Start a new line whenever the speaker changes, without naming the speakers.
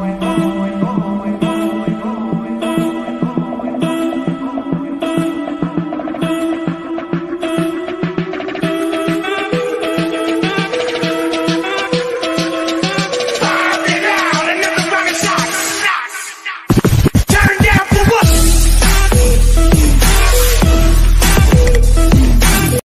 point.